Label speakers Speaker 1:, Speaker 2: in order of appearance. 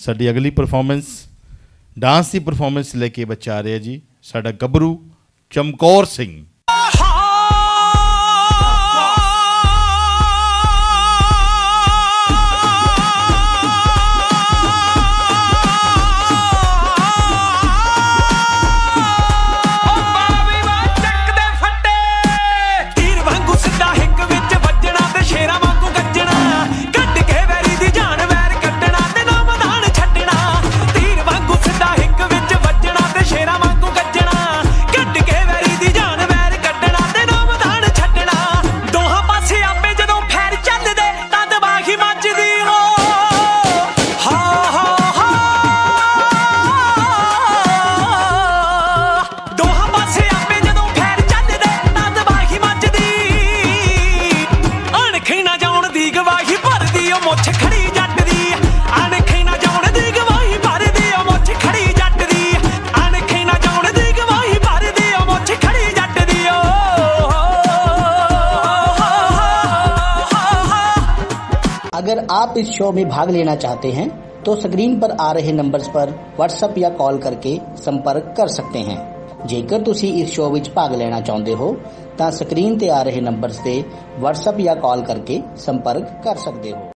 Speaker 1: ਸਾਡੀ ਅਗਲੀ performance dance ਦੀ performance ਲੈ ਕੇ ਬੱਚਾ ਆ ਰਿਹਾ ਜੀ, ਸਾਡਾ ਗੱਭਰੂ ਚਮਕੌਰ ਸਿੰਘ।
Speaker 2: ਮੁੱਛ ਖੜੀ ਜੱਟ ਦੀ ਅਣਖੀ ਨਾ ਜਾਉਣ ਦੀ ਗਵਾਹੀ ਭਰਦੀ ਉਹ ਮੁੱਛ ਖੜੀ ਜੱਟ ਦੀ ਅਣਖੀ ਨਾ ਜਾਉਣ ਦੀ ਗਵਾਹੀ ਭਰਦੀ ਉਹ ਮੁੱਛ ਖੜੀ ਜੱਟ ਦੀ ਓ
Speaker 3: अगर आप इस शो में भाग लेना चाहते हैं तो स्क्रीन पर आ रहे नंबर्स पर व्हाट्सएप या कॉल करके संपर्क कर सकते हैं ਜੇਕਰ ਤੁਸੀਂ ਇਸ ਸ਼ੋਅ ਵਿੱਚ ਭਾਗ ਲੈਣਾ ਚਾਹੁੰਦੇ ਹੋ ਤਾਂ ਸਕਰੀਨ ਤੇ ਆ ਰਹੇ ਨੰਬਰਸ ਤੇ WhatsApp ਜਾਂ ਕਾਲ ਕਰਕੇ ਸੰਪਰਕ ਕਰ ਸਕਦੇ ਹੋ